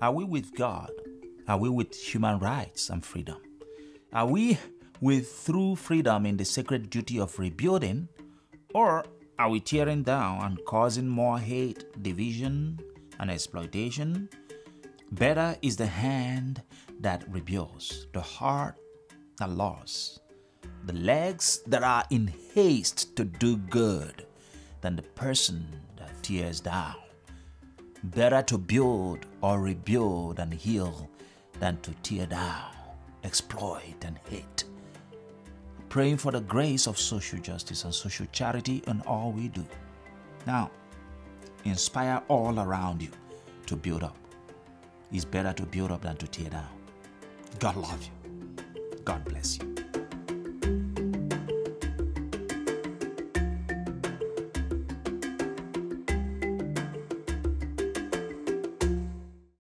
Are we with God? Are we with human rights and freedom? Are we with true freedom in the sacred duty of rebuilding? Or are we tearing down and causing more hate, division, and exploitation? Better is the hand that rebuilds, the heart that loves, the legs that are in haste to do good than the person that tears down. Better to build or rebuild and heal than to tear down, exploit, and hate. Praying for the grace of social justice and social charity in all we do. Now, inspire all around you to build up. It's better to build up than to tear down. God love you. God bless you.